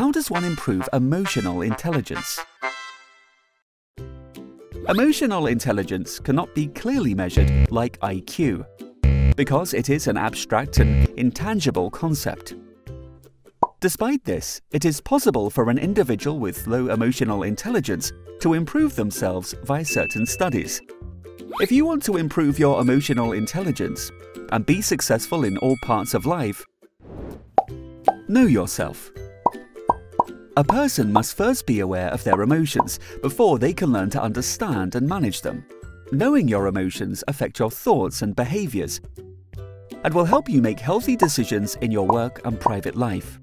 how does one improve emotional intelligence? Emotional intelligence cannot be clearly measured like IQ, because it is an abstract and intangible concept. Despite this, it is possible for an individual with low emotional intelligence to improve themselves via certain studies. If you want to improve your emotional intelligence and be successful in all parts of life, know yourself. A person must first be aware of their emotions before they can learn to understand and manage them. Knowing your emotions affect your thoughts and behaviors and will help you make healthy decisions in your work and private life.